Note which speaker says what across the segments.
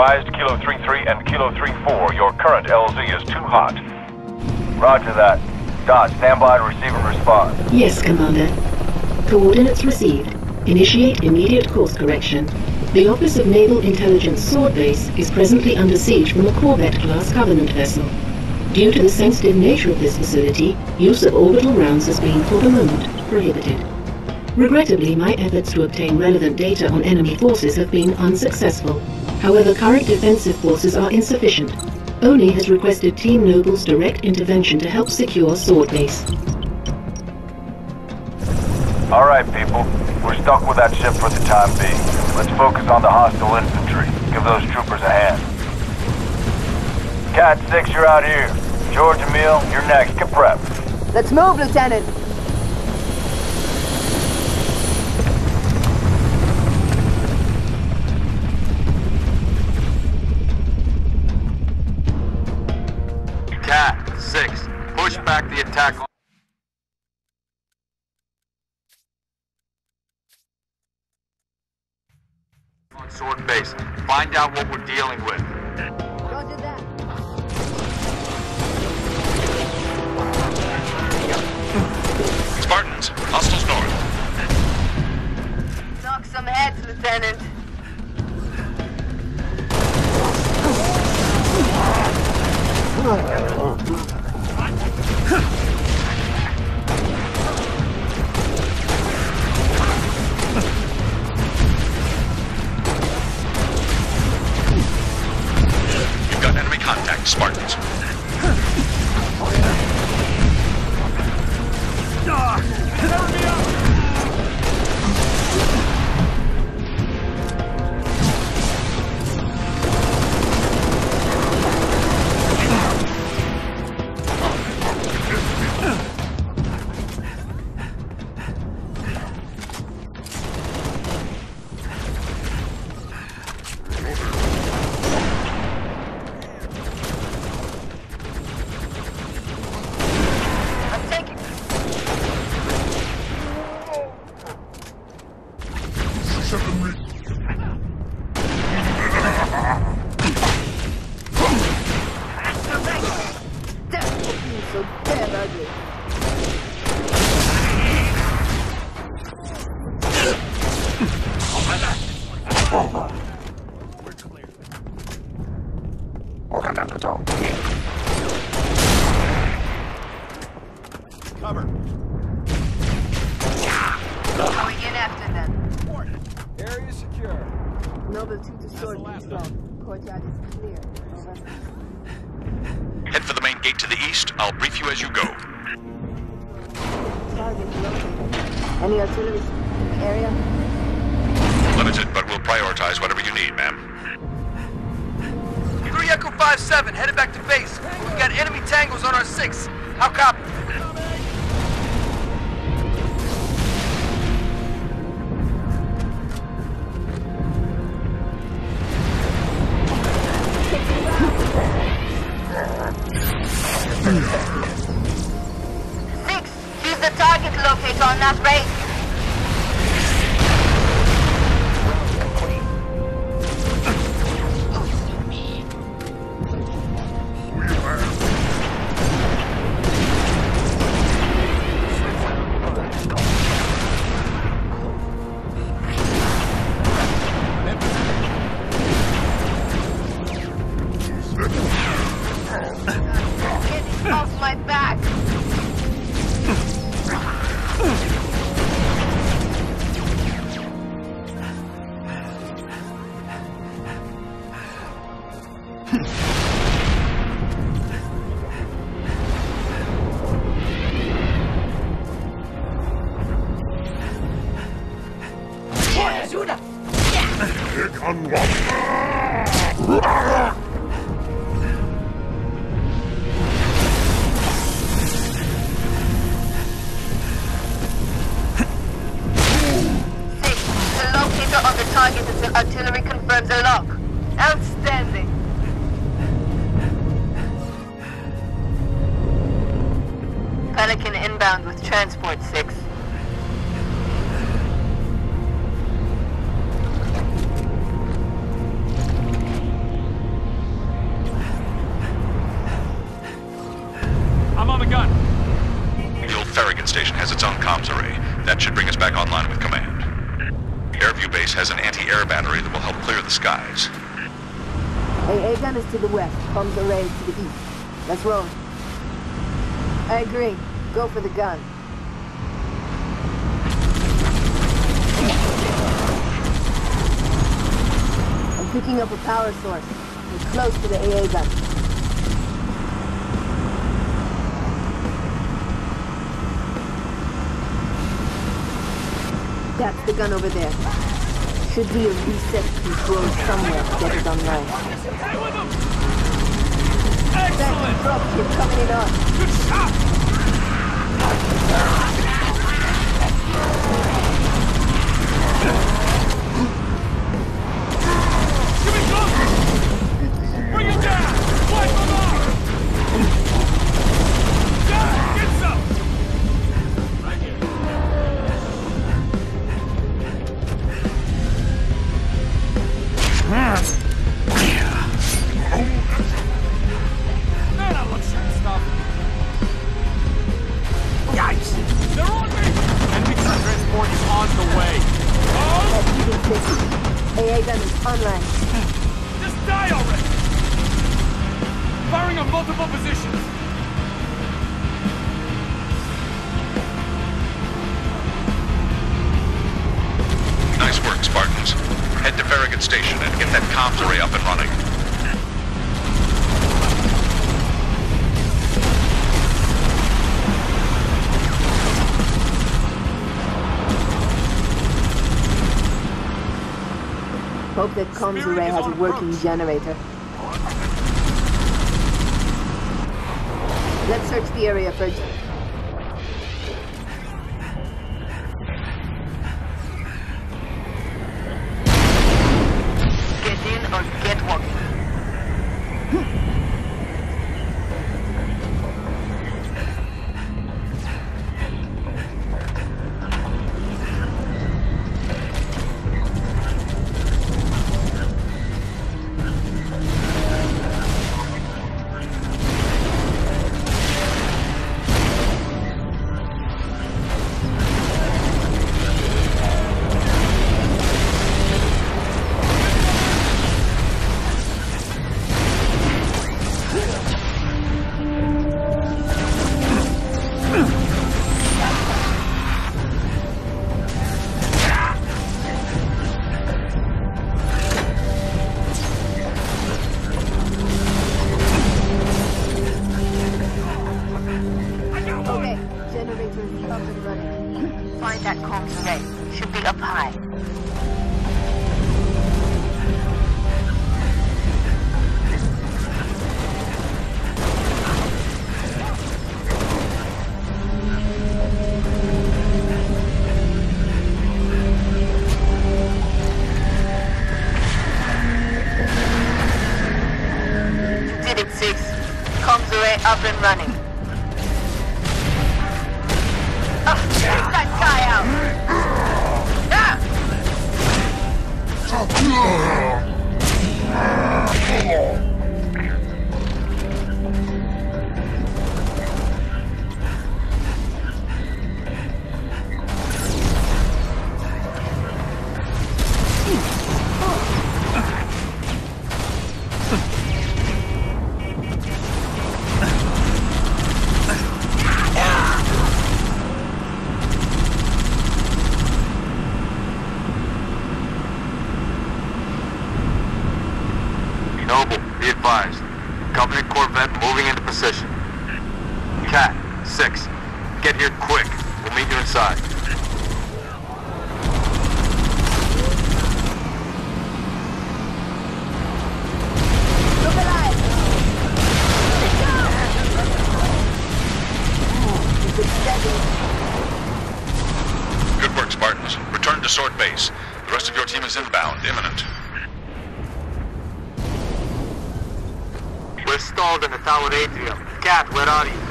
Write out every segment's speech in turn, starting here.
Speaker 1: advised Kilo 3-3 and Kilo 3-4, your current LZ is too hot. Roger that. Dot, stand by to receive and respond.
Speaker 2: Yes, Commander. Coordinates received. Initiate immediate course correction. The Office of Naval Intelligence Sword Base is presently under siege from a Corvette-class Covenant vessel. Due to the sensitive nature of this facility, use of orbital rounds has been, for the moment, prohibited. Regrettably, my efforts to obtain relevant data on enemy forces have been unsuccessful. However, current defensive forces are insufficient. ONI has requested Team Noble's direct intervention to help secure Sword Base.
Speaker 1: All right, people. We're stuck with that ship for the time being. Let's focus on the hostile infantry. Give those troopers a hand. Kat 6, you're out here. George Emile, you're next. Get prepped.
Speaker 3: Let's move, Lieutenant.
Speaker 4: Back the attack on Sword Base. Find out what we're dealing with.
Speaker 5: Contact, Spartans.
Speaker 3: Damn, so damn ugly. Going in after them.
Speaker 6: Area secure.
Speaker 3: Noble 2 to sword control. Courtyard is clear. Over.
Speaker 5: Head for the main gate to the east. I'll brief you as you go.
Speaker 3: Target located. Any artillery in the area?
Speaker 5: Limited, but we'll prioritize whatever you need, ma'am.
Speaker 6: 3 Echo 5-7, headed back to base. We've got enemy tangos on our 6. How copy?
Speaker 3: On that race. Artillery confirms
Speaker 5: skies.
Speaker 3: AA gun is to the west, comms array to the east. Let's roll. I agree. Go for the gun. I'm picking up a power source. We're close to the AA gun. That's the gun over there. Should be a reset control somewhere get it online. Excellent! Dropship coming in on.
Speaker 7: Bring it down! Wipe them out! Multiple positions.
Speaker 5: Nice work, Spartans. Head to Farragut Station and get that comms array up and running.
Speaker 3: Hope that comms
Speaker 7: Spirit
Speaker 3: array has a working
Speaker 7: approach.
Speaker 3: generator. Let's search the area first. Find that comms array. Should be up high. Six. Comms array up and running. That guy out! Ah!
Speaker 4: Kat, 6. Get here quick. We'll meet you inside.
Speaker 3: Look alive! Keep it steady.
Speaker 5: Good work, Spartans. Return to Sword Base. The rest of your team is inbound, imminent.
Speaker 4: We're stalled in the Tower Atrium. Kat, where are you?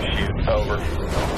Speaker 1: The. Over. Over.